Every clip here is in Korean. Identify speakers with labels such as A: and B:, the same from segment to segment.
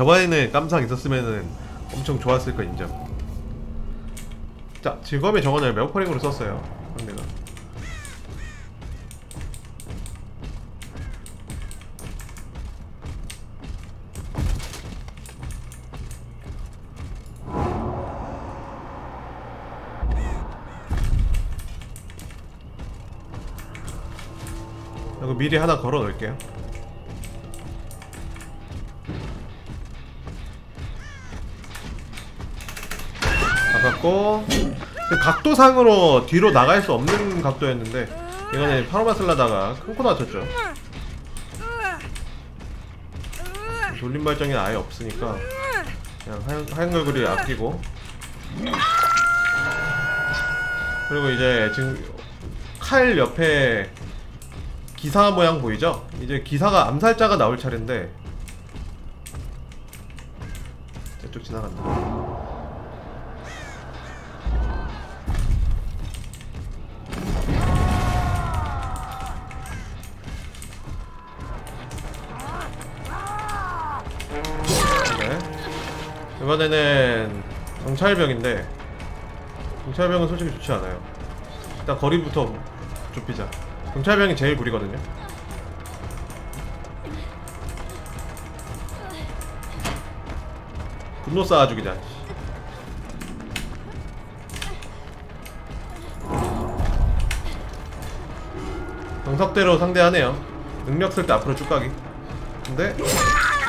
A: 저번에는 깜상 있었으면은 엄청 좋았을 거 인정. 자 즐거움의 정원을 메오퍼링으로 썼어요. 상대가. 미리 하나 걸어 놓을게요 근데 각도상으로 뒤로 나갈 수 없는 각도였는데 이거는 파로마 쓸라다가 큰코 다쳤죠. 돌림 발정이 아예 없으니까 그냥 하얀, 하얀 걸그리 아끼고. 그리고 이제 지금 칼 옆에 기사 모양 보이죠? 이제 기사가 암살자가 나올 차례인데 저쪽 지나간다 이번에는 경찰병인데 경찰병은 솔직히 좋지 않아요. 일단 거리부터 좁히자. 경찰병이 제일 구리거든요. 분노 쌓아 죽이자 정석대로 상대하네요. 능력 쓸 때 앞으로 쭉 가기. 근데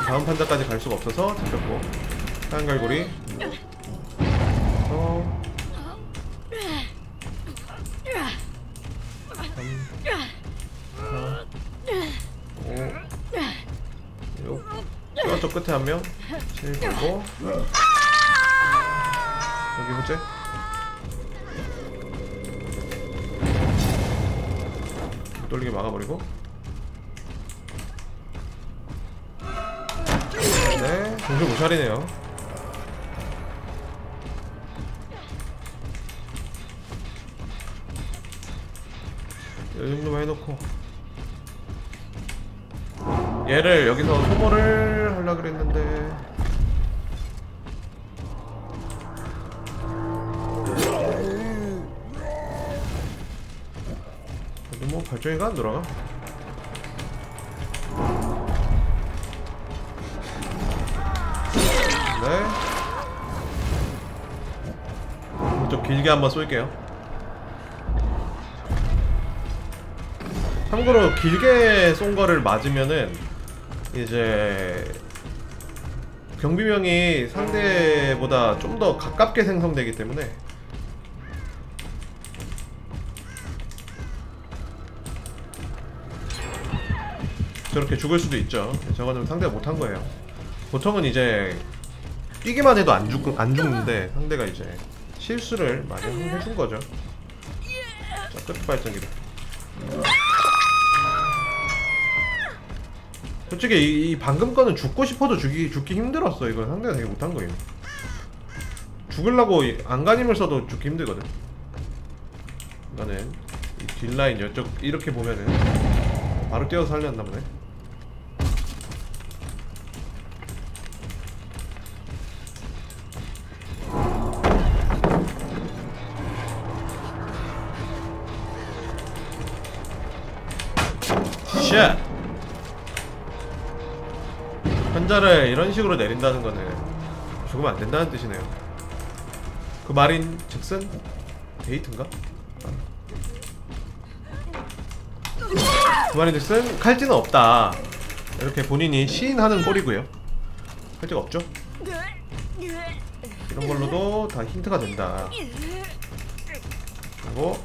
A: 다음 판자까지 갈 수가 없어서 잡혔고 하얀 갈고리. 어... 5 6 저쪽 끝에 한명. 7 보고. 여기 호재 돌리게 막아버리고. 네 정신 못 차리네요 정도만 해놓고 얘를 여기서 소모를 하려 그랬는데 근데 뭐 발전기가 안 돌아가 네. 좀 길게 한번 쏠게요. 참고로 길게 쏜 거를 맞으면은 이제 경비명이 상대보다 좀 더 가깝게 생성되기 때문에 저렇게 죽을 수도 있죠. 저거는 상대가 못한 거예요. 보통은 이제 뛰기만 해도 안, 죽, 안 죽는데 상대가 이제 실수를 많이 해준 거죠. 자, 끝 발전기다. 솔직히 이, 이 방금 거는 죽고 싶어도 죽기, 죽기 힘들었어. 이건 상대가 되게 못한 거예요. 이 안간힘을 써도 죽기 힘들거든. 이거는 이 뒷라인 이쪽 이렇게 보면은 바로 뛰어서 살렸나 보네. 쉣! 환자를 이런 식으로 내린다는 거는 죽으면 안 된다는 뜻이네요. 그 말인 즉슨 데이트인가? 그 말인 즉슨 칼찌는 없다. 이렇게 본인이 시인하는 꼴이고요. 칼찌가 없죠? 이런 걸로도 다 힌트가 된다. 그리고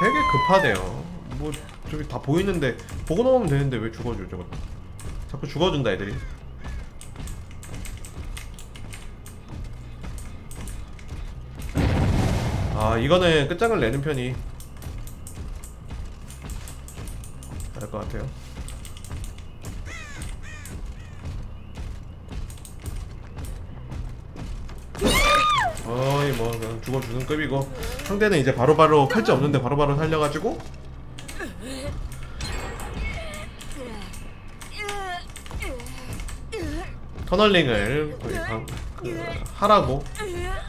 A: 되게 급하네요. 뭐 저기 다 보이는데 보고 나오면 되는데 왜 죽어줘 저거? 자꾸 죽어준다 애들이. 아 이거는 끝장을 내는 편이 나을 것 같아요. 어이 뭐 그냥 죽어주는 급이고 상대는 이제 바로바로 칼지 없는데 바로 바로 살려가지고 터널링을 거의 강, 그, 하라고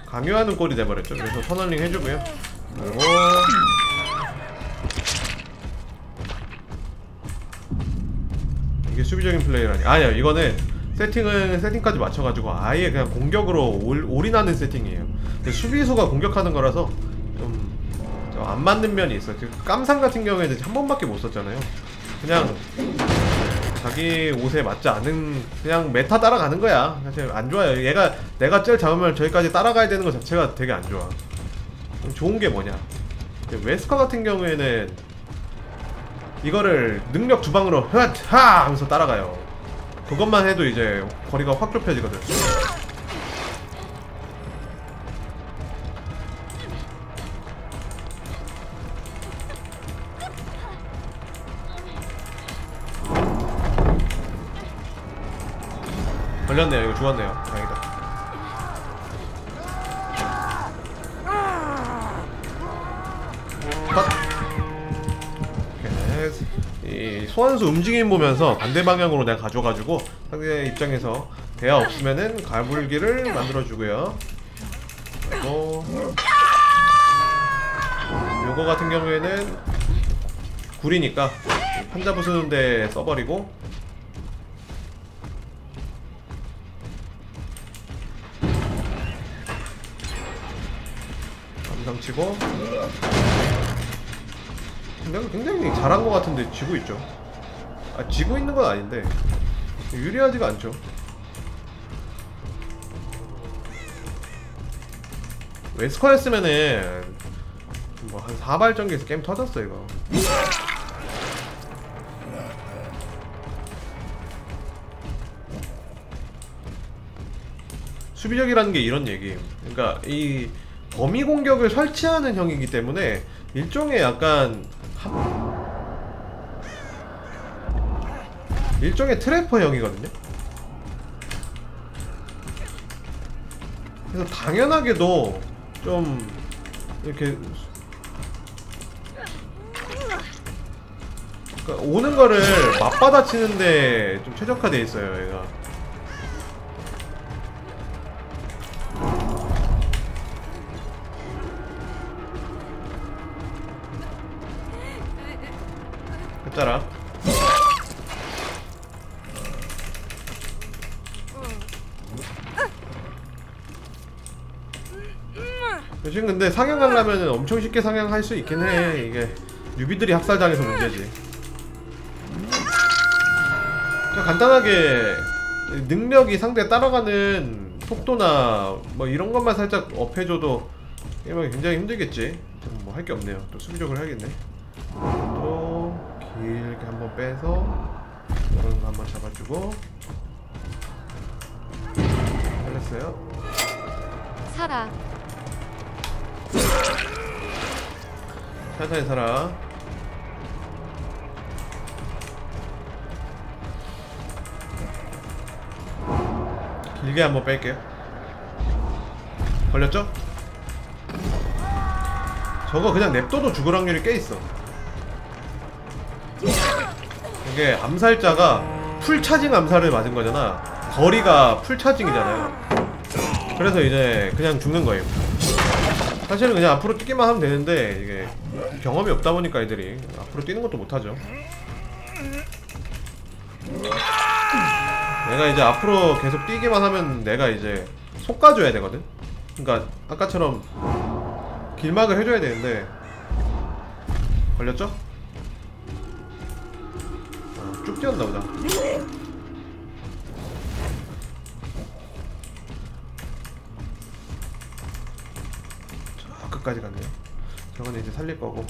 A: 강요하는 꼴이 돼버렸죠. 그래서 터널링 해주고요. 그리고 이게 수비적인 플레이라니. 아니야, 이거는 세팅을 세팅까지 맞춰가지고 아예 그냥 공격으로 올, 올인하는 세팅이에요. 수비수가 공격하는 거라서 좀 안 맞는 면이 있어요. 그 깜상 같은 경우에는 한 번밖에 못 썼잖아요. 그냥 자기 옷에 맞지 않은 그냥 메타 따라가는 거야. 사실 안 좋아요. 얘가 내가 제일 잡으면 저기까지 따라가야 되는 것 자체가 되게 안 좋아. 좋은 게 뭐냐? 웨스커 같은 경우에는 이거를 능력 두 방으로 하 하면서 따라가요. 그것만 해도 이제 거리가 확 좁혀지거든. 죽었네요. 다행이다. 이 소환수 움직임 보면서 반대 방향으로 내가 가져가지고 상대 입장에서 대야 없으면은 가불기를 만들어주고요. 그리고 요거 같은 경우에는 굴이니까 판자 부수는데 써버리고 감상 치고 내가 굉장히 잘한 것 같은데 지고 있죠. 아 지고 있는 건 아닌데 유리하지가 않죠. 웨스커였으면은 뭐 한 4발전기에서 게임 터졌어 이거. 수비적이라는 게 이런 얘기예요. 그러니까 이 범위 공격을 설치하는 형이기 때문에 일종의 약간 한- 일종의 트래퍼 형이거든요. 그래서 당연하게도 좀 이렇게 그러니까 오는 거를 맞받아치는데 좀 최적화돼 있어요, 얘가. 요즘 근데 상향하려면 엄청 쉽게 상향할 수 있긴 해. 이게 뉴비들이 학살당해서 문제지. 그냥 간단하게 능력이 상대 따라가는 속도나 뭐 이런 것만 살짝 업해줘도 게임하기 굉장히 힘들겠지. 뭐 할 게 없네요. 또 수비적으로 해야겠네. 또 길게 한번 빼서 이런 거 한번 잡아주고 잘렸어요.
B: 살아.
A: 천천히 살아. 길게 한번 뺄게요. 걸렸죠? 저거 그냥 냅둬도 죽을 확률이 꽤 있어. 이게 암살자가 풀 차징 암살을 맞은 거잖아. 거리가 풀 차징이잖아요. 그래서 이제 그냥 죽는 거예요. 사실은 그냥 앞으로 뛰기만 하면 되는데 이게 경험이 없다 보니까 애들이 앞으로 뛰는 것도 못하죠. 내가 이제 앞으로 계속 뛰기만 하면 내가 이제 속가줘야 되거든. 그러니까 아까처럼 길막을 해줘야 되는데 걸렸죠? 아, 쭉 뛰었나 보다. 저 끝까지 갔네요. 저거는 이제 살릴 거고.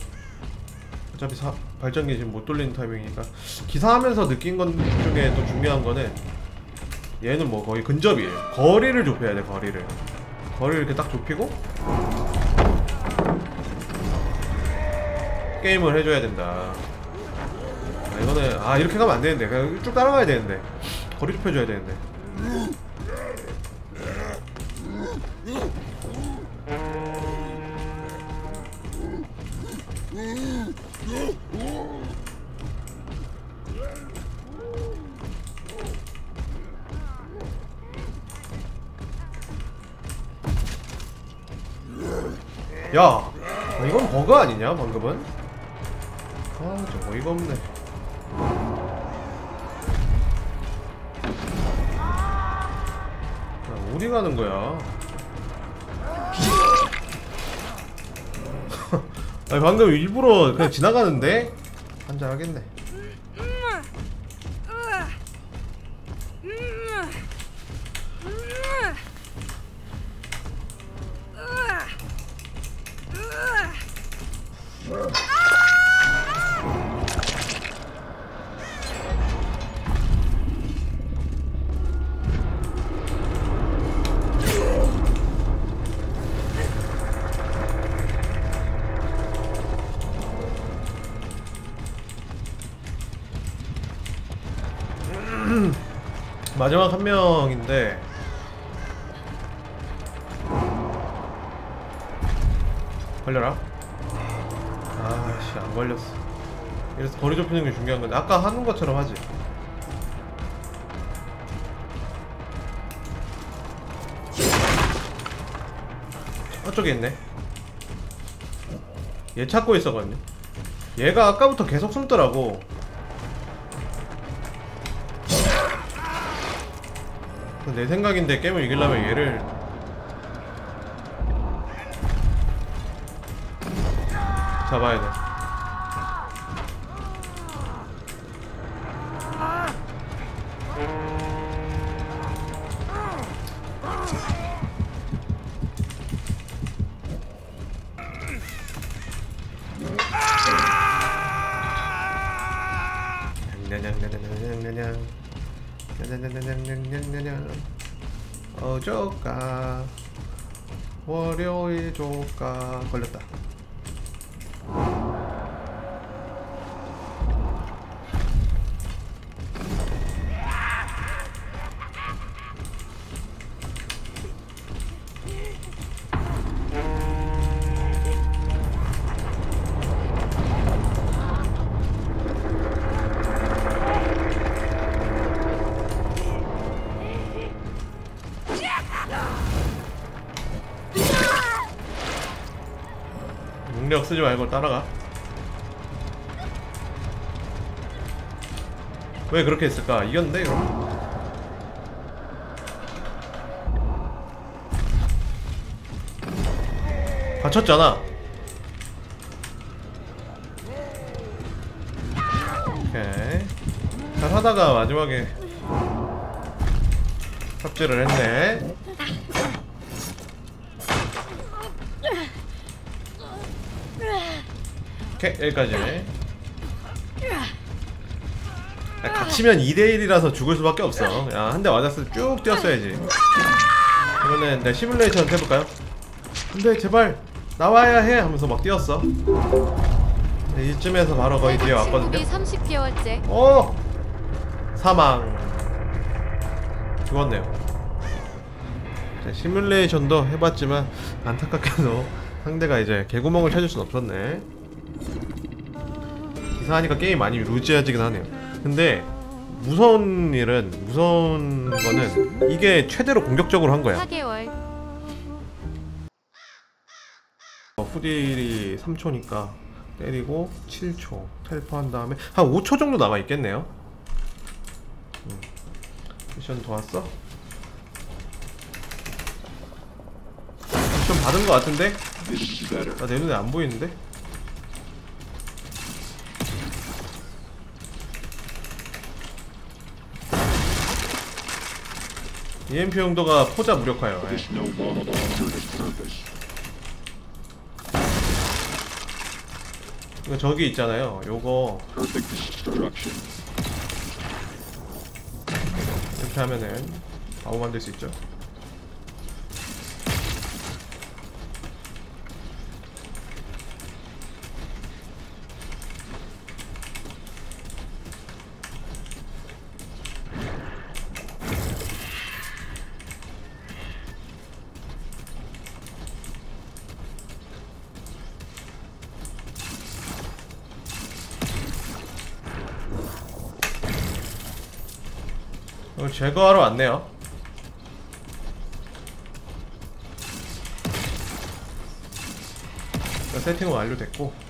A: 어차피 사, 발전기 지금 못 돌리는 타이밍이니까 기사하면서 느낀 것 중에 또 중요한 거는 얘는 뭐 거의 근접이에요. 거리를 좁혀야 돼 거리를. 거리를 이렇게 딱 좁히고 게임을 해줘야 된다. 아, 이거는 아 이렇게 가면 안 되는데 그냥 쭉 따라가야 되는데 거리 좁혀줘야 되는데. 야 아, 이건 버그 아니냐 방금은? 아 진짜 어이가 없네 야, 어디 가는 거야 아니 방금 일부러 그냥 지나가는데? 한잔 하겠네 마지막 한 명인데. 걸려라. 아씨 안 걸렸어. 이래서 거리 좁히는 게 중요한 건데 아까 하는 것처럼 하지. 저쪽에 있네. 얘 찾고 있었거든요. 얘가 아까부터 계속 숨더라고 내 생각인데 게임을 이기려면 얘를 잡아야 돼. 냐냐냐냐냐냐 어조가. 월요일 조가 걸렸다. 말고 따라가 왜 그렇게 했을까? 이겼는데 그럼? 다쳤잖아 오케이 잘 하다가 마지막에 삽질을 했네 오케이 여기까지. 야, 갇히면 2대1이라서 죽을 수밖에 없어. 야 한 대 맞았을 때 쭉 뛰었어야지. 그러면은 내 시뮬레이션 해볼까요? 근데 제발 나와야 해 하면서 막 뛰었어. 네, 이쯤에서 바로 거의 뒤에 왔거든요.
B: 시국이 30개월째.
A: 어! 사망. 죽었네요. 자, 시뮬레이션도 해봤지만 안타깝게도 상대가 이제 개구멍을 찾을 순 없었네 하니까 게임 많이 루즈해지긴 하네요 근데 무서운 일은 무서운 거는 이게 최대로 공격적으로 한 거야
B: 4개월.
A: 어, 후딜이 3초니까 때리고 7초 텔포 한 다음에 한 5초 정도 남아 있겠네요 음. 미션 더 왔어? 미션 받은 거 같은데? 나 내 눈에 안 보이는데? EMP 용도가 포자 무력화요 예. 저기 있잖아요 요거. 이렇게 하면은 바로 만들 수 있죠. 제거하러 왔네요. 일단 세팅은 완료됐고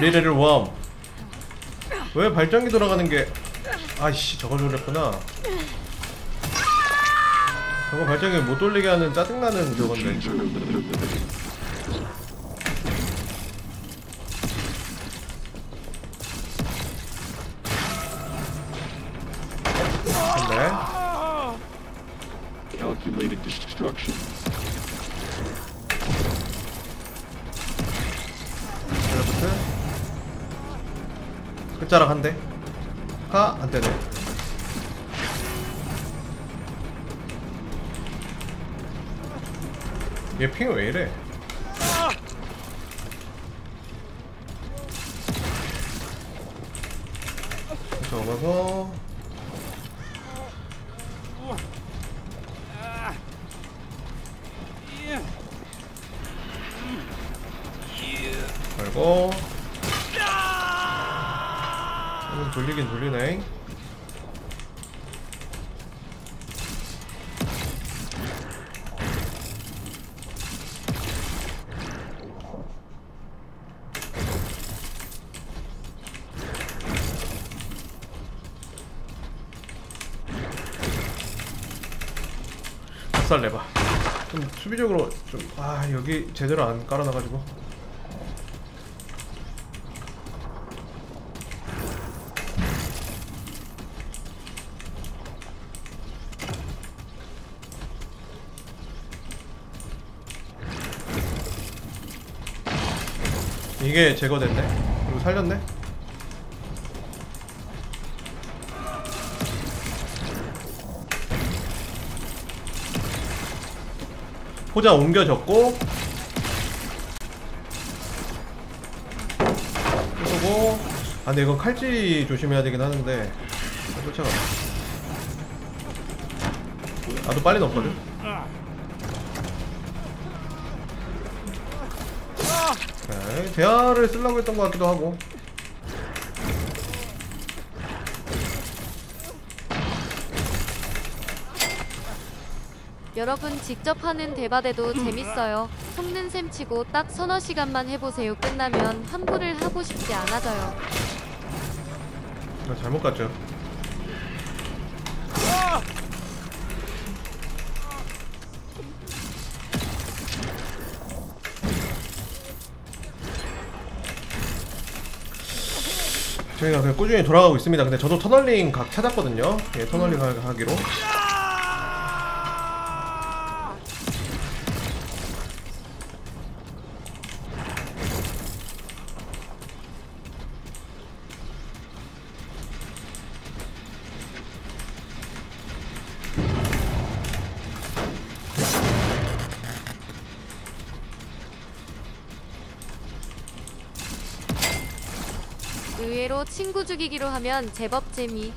A: 리레를 웜. 왜 발전기 돌아가는 게 아이씨 저걸 돌렸구나. 저거 발전기 못 돌리게 하는 짜증나는 저건데. 걸고 음, 돌리긴 돌리네. 살 내봐. 좀 수비적으로 좀 아 여기 제대로 안 깔아놔가지고 이게 제거됐네? 그리고 살렸네? 포자 옮겨졌고 그리고 아 근데 이건 칼질 조심해야 되긴 하는데 쫓아가 나도 빨리 넣었거든 오케이 대화를 쓰려고 했던 것 같기도 하고
B: 여러분 직접 하는 대바대도 재밌어요. 속는 셈 치고 딱 서너 시간만 해보세요. 끝나면 환불을 하고 싶지 않아져요.
A: 나 잘못 갔죠 저희가 그냥 꾸준히 돌아가고 있습니다. 근데 저도 터널링 각 찾았거든요. 예, 터널링 하- 하기로.
B: 죽이기로 하면 제법 재미.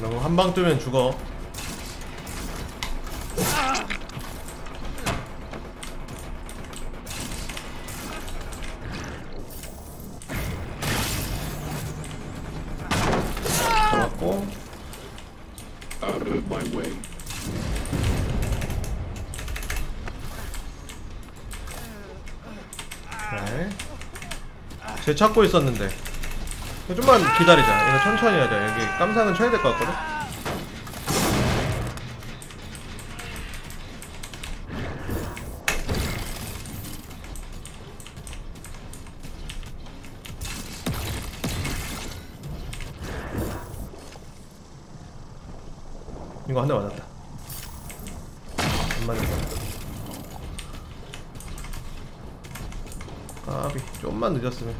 A: 너무 한방 뜨면 죽어. 쟤 찾고 있었는데. 좀만 기다리자. 이거 천천히 하자. 여기 깜상은 쳐야 될 것 같거든? 이거 한 대 맞았다. 안 맞았다 아비. 좀만 늦었으면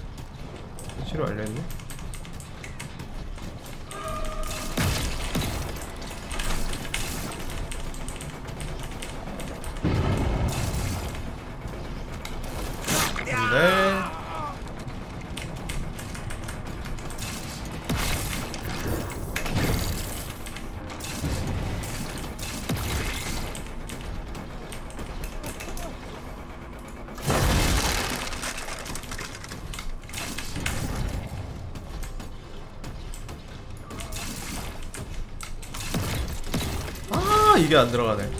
A: 이게 안 들어가네.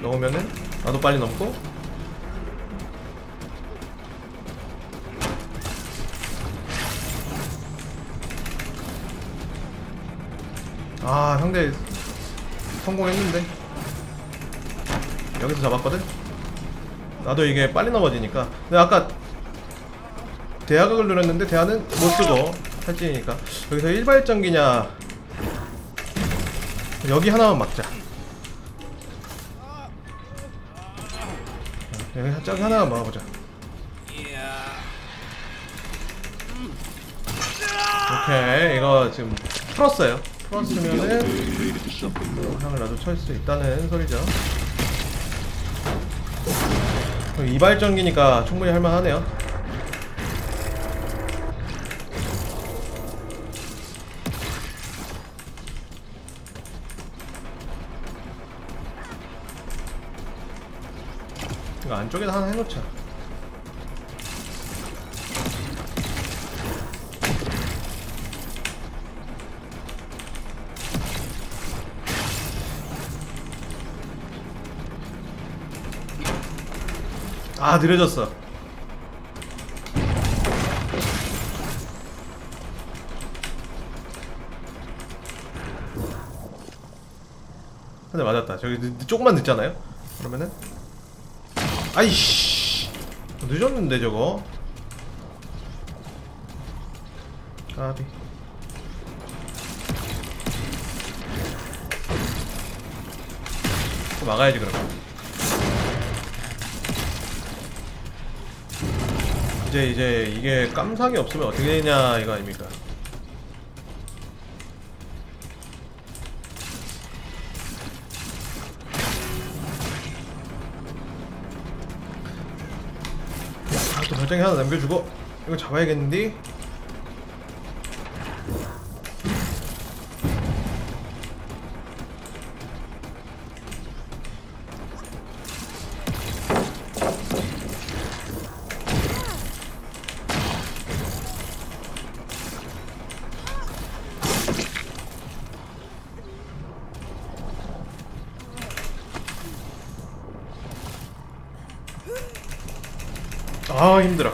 A: 넣으면은? 나도 빨리 넘고? 아 상대 성공했는데. 여기서 잡았거든? 나도 이게 빨리 넘어지니까. 근데 아까 대화각을 누렸는데 대화는 못 쓰고 탈진이니까. 여기서 일발전기냐. 여기 하나만 막자. 여기 저기 하나만 막아보자. 오케이 이거 지금 풀었어요. 풀었으면은. 향을 나도 찰수 있다는 소리죠. 이발전기니까 충분히 할만하네요 안쪽에다 하나 해놓자. 아 느려졌어. 근데 맞았다. 저기 늦, 조금만 늦잖아요? 그러면은 아이씨. 늦었는데 저거. 까비. 또 막아야지 그러면 이제 이제 이게 깜상이 없으면 어떻게 되냐 이거 아닙니까 발전기 하나 남겨주고. 이거 잡아야겠는데 아 힘들어.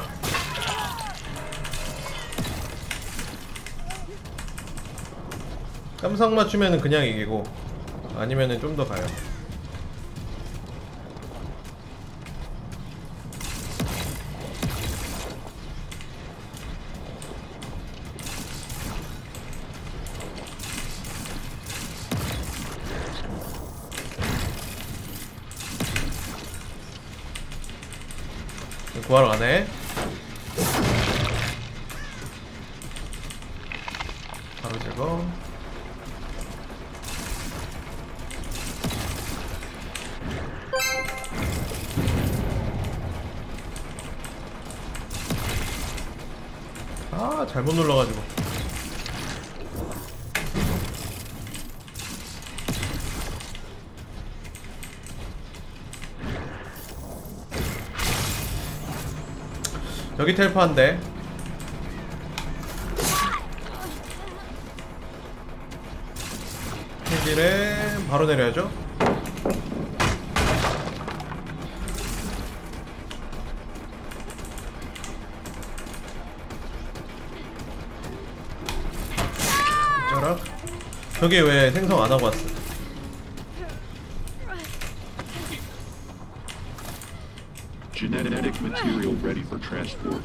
A: 깜상 맞추면은 그냥 이기고 아니면은 좀 더 가요 텔파인데. 헬기를 바로 내려야죠. 저게 왜 생성 안하고 왔어?
C: 주대를 material ready for transport.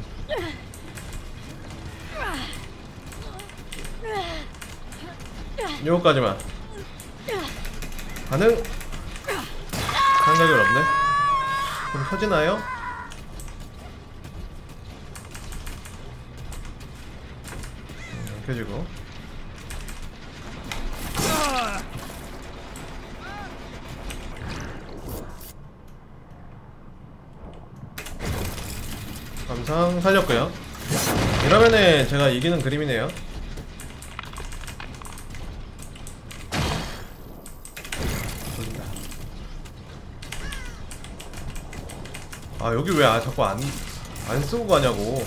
A: 요거까지만 가능 상력이 없네 그럼 터지나요? 음, 켜지고 감상 살렸고요 이러면은 제가 이기는 그림이네요. 아 여기 왜 아, 자꾸 안, 안 쓰고 가냐고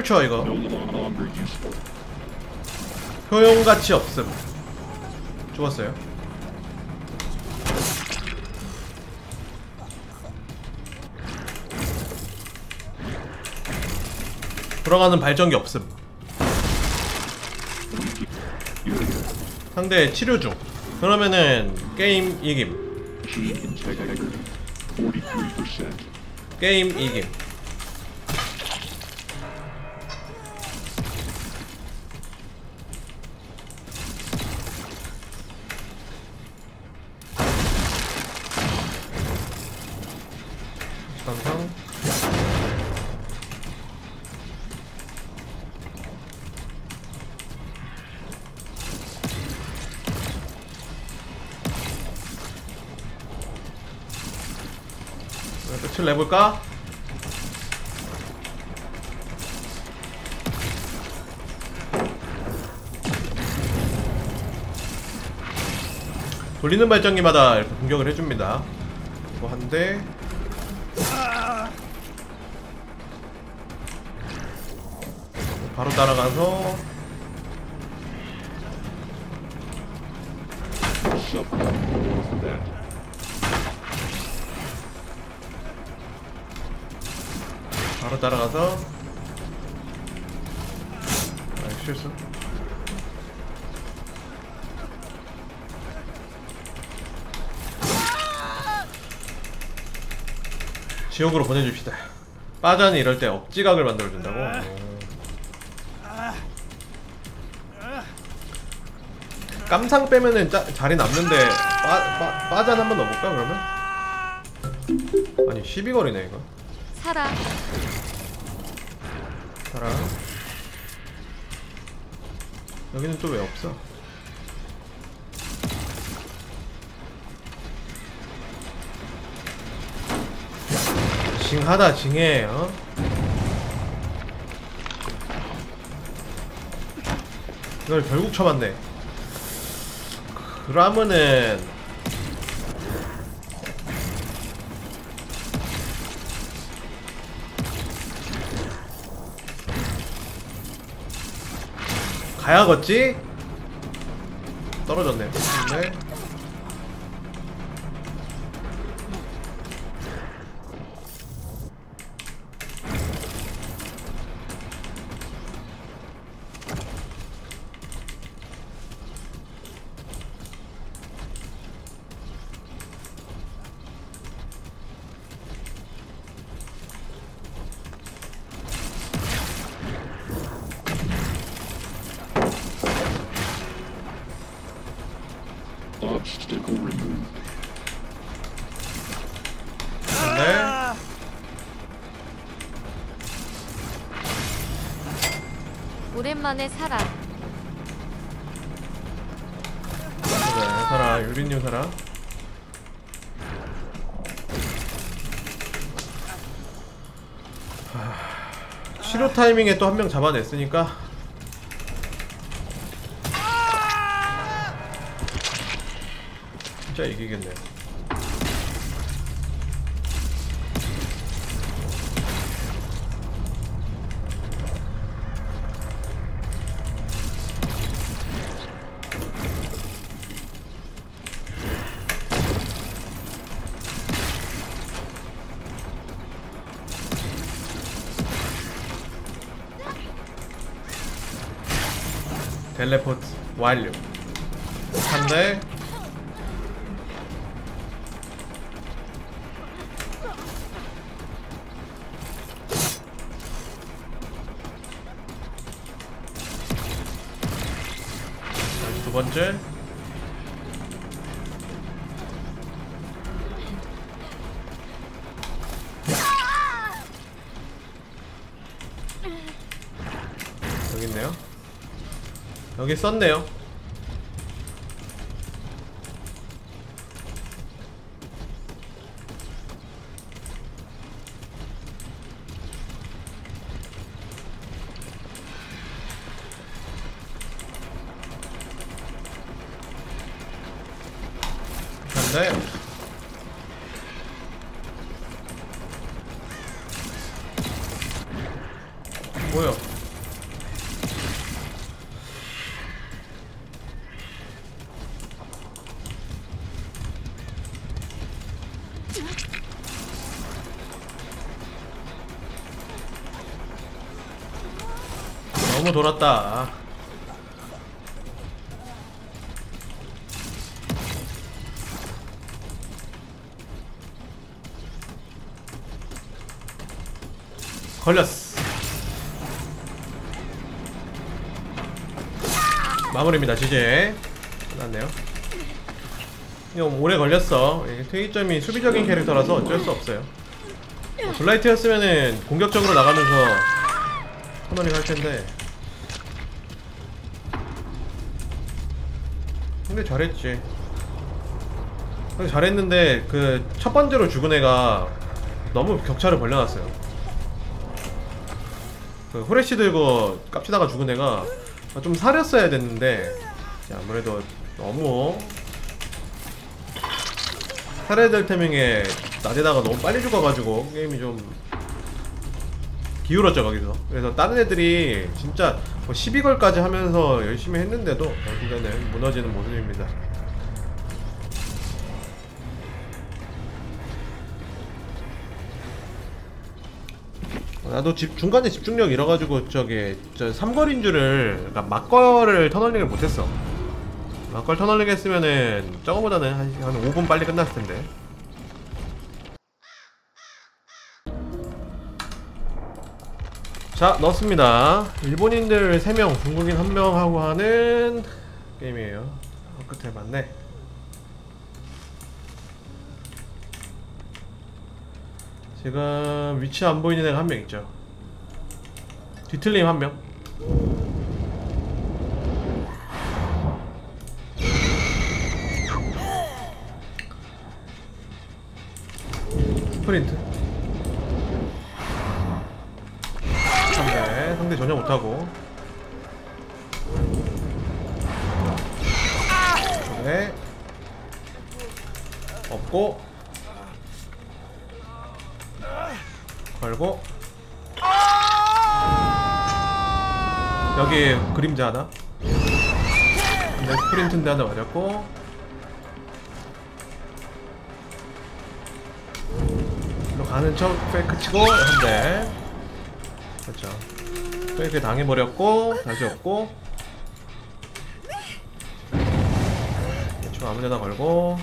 A: 뚫쳐 이거. 효용가치 없음. 좋았어요. 돌아가는 발전기 없음. 상대 치료 중. 그러면은 게임 이김.
C: Gene integrity 43%.
A: 게임 이김 돌리는 발전기마다 이렇게 공격을 해줍니다. 이거 한 대. 바로 따라가서. 바로 따라가서 아 실수 지옥으로 보내줍시다 빠자는 이럴 때 억지각을 만들어준다고 오. 깜상 빼면은 짜, 자리 남는데 빠, 빠, 빠잔 한번 넣어볼까 그러면? 아니 12거리네 이거
B: 살아.
A: 살아 여기는 또 왜 없어? 징하다 징해 어? 이걸 결국 쳐맞네 그러면은 가야겠지? 떨어졌네요. 네.
B: 만에 살아.
A: 그래, 살아. 유리님 살아. 하, 치료 타이밍에 또 한 명 잡아냈으니까 진짜 이기겠네 텔레포트 완료. 한대 두 번째 여기 썼네요 너무 돌았다. 걸렸어. 마무리입니다 지제 끝났네요. 이거 오래 걸렸어. 특이점이 수비적인 캐릭터라서 어쩔 수 없어요. 어, 블라이트였으면은 공격적으로 나가면서 터널링 할 텐데 근데 잘했지. 근데 잘했는데 그 첫 번째로 죽은 애가 너무 격차를 벌려놨어요. 그 후레쉬 들고 깝치다가 죽은 애가 좀 사렸어야 됐는데 아무래도 너무 살해야 될 타이밍에 낮에다가 너무 빨리 죽어가지고 게임이 좀 기울었죠 거기서. 그래서 다른 애들이 진짜 뭐 12걸까지 하면서 열심히 했는데도 결국에는 무너지는 모습입니다. 나도 집 중간에 집중력 잃어가지고 저기 저 삼거리인 줄을 그러니까 막걸을 터널링을 못했어. 막걸 터널링 했으면은 저거보다는 한, 한 5분 빨리 끝났을 텐데 자 넣었습니다. 일본인들 3명 중국인 1명 하고 하는 게임이에요. 어, 끝에 맞네. 지금 위치 안 보이는 애가 한 명 있죠. 뒤틀림 한명. 스프린트 전혀 못하고. 네. 없고. 걸고. 여기 그림자 하나. 근데 스프린트인데 하나 맞았고. 일로 가는 척 페이크 치고 한대. 그렇죠 페이크 당해버렸고 다시 없고 대충 아무데나 걸고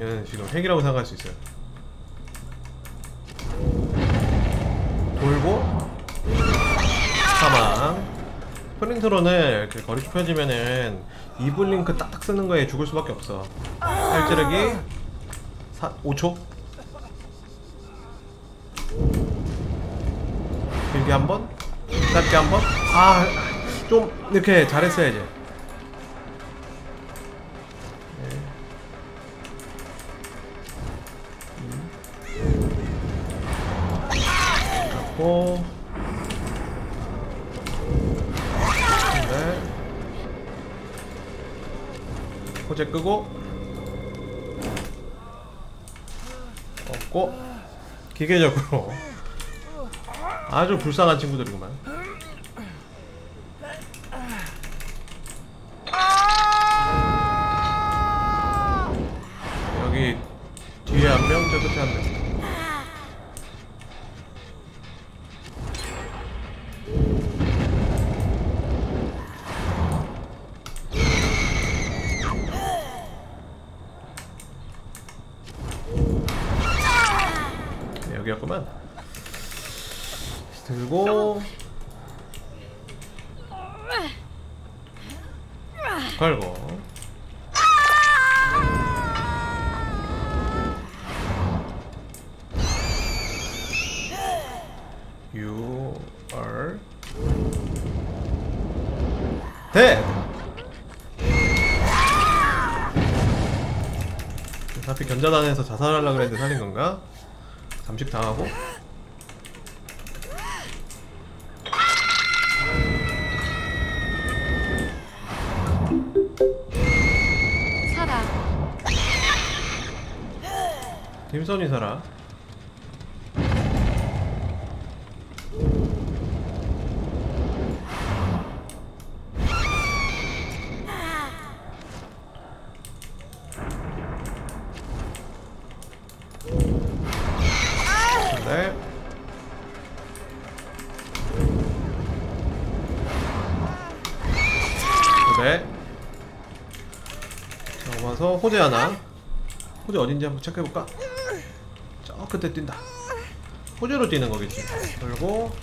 A: 얘는 지금 핵이라고 생각할 수 있어요. 포인트로는 이렇게 거리 좁혀지면은 이블링크 딱딱 쓰는 거에 죽을 수밖에 없어. 팔찌르기 4, 5초? 길게 한번? 짧게 한번? 아좀 이렇게 잘했어야지 네. 음. 갖고. 호재 끄고. 없고. 기계적으로. 아주 불쌍한 친구들이구만. 여기 뒤에 한 명, 저 끝에 한 명. 어차피 견자단에서 자살하려고 그랬는데 살린 건가? 잠식 당하고
B: 살아.
A: 김선희 살아. 네. 네. 자, 와서 호재 하나. 호재 어딘지 한번 체크해볼까? 저 끝에 뛴다. 호재로 뛰는 거겠지. 그리고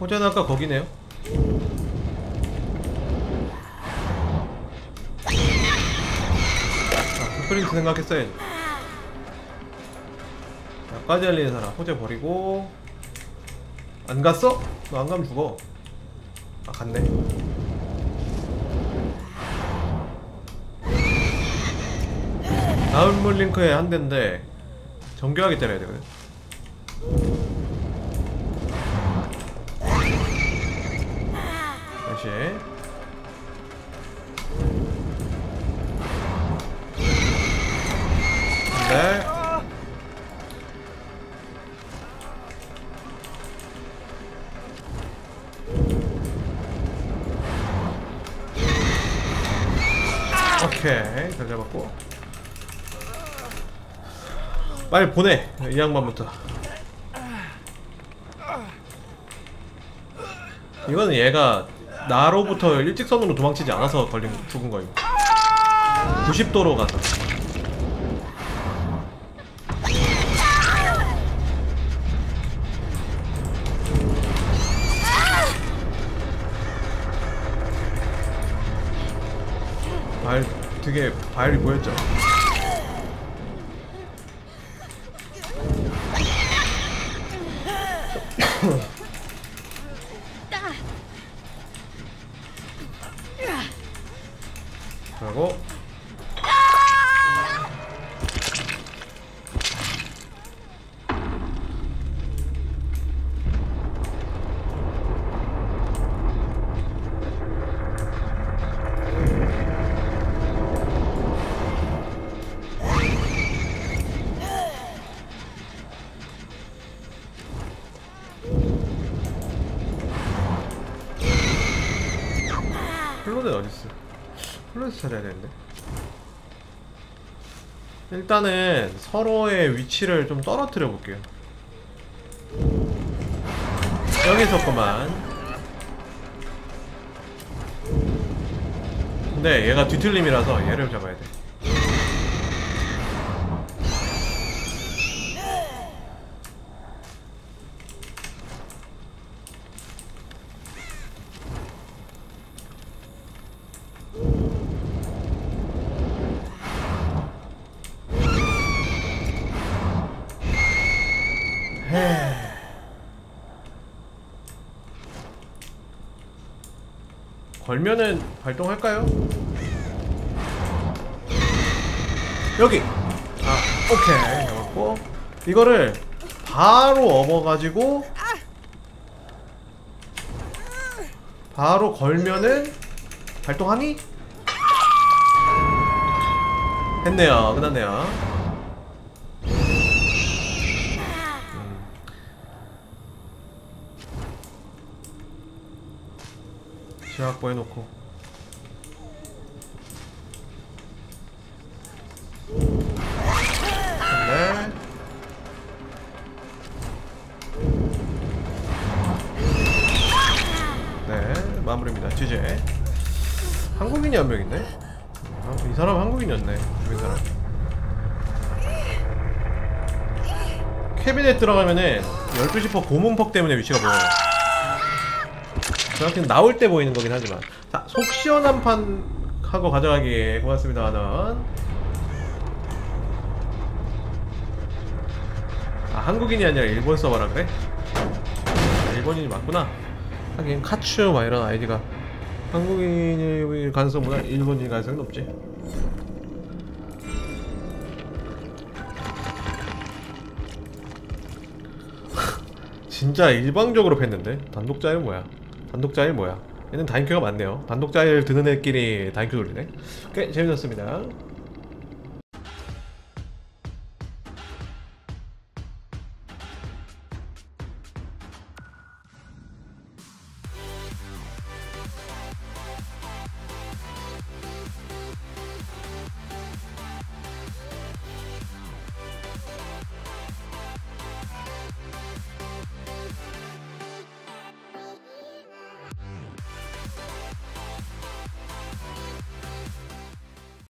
A: 호재는 아까 거기네요. 프린트 생각했어야지. 자, 까지 알리는 사람 호재 버리고 안 갔어? 너 안 가면 죽어. 아 갔네. 다음 물링크에 한 대인데 정교하게 때려야 되거든. 다시. 네. 오케이 잘 잡았고. 빨리 보내 이 양반부터. 이거는 얘가 나로부터 일직선으로 도망치지 않아서 걸린 죽은 거임. 90도로 가서 되게 발이 보였죠 일단은 서로의 위치를 좀 떨어뜨려 볼게요. 여기서 그만. 근데 얘가 뒤틀림이라서 얘를 잡아야 돼. 걸면은 발동할까요? 여기. 아 오케이. 잡았고. 이거를 바로 업어가지고 바로 걸면은 발동하니? 했네요. 끝났네요 음. 시야 확보해놓고 네. 네, 마무리입니다. 취재. 한국인이 한 명 있네. 아, 이 사람 한국인이었네. 주변 사람. 캐비넷 들어가면은 12시 퍼 고문퍽 때문에 위치가 보여요. 정확히는 나올 때 보이는 거긴 하지만. 자, 속 시원한 판 하고 가져가기 고맙습니다, 하던. 아, 한국인이 아니라 일본 서버라 그래? 아, 일본인이 맞구나. 하긴 카츄 막 이런 아이디가 한국인일 가능성보다 일본인 가능성이 높지. 진짜 일방적으로 팼는데 단독자일 뭐야? 단독자일 뭐야? 얘는 다인큐가 많네요. 단독자일 드는 애끼리 다인큐 돌리네. 꽤 재밌었습니다.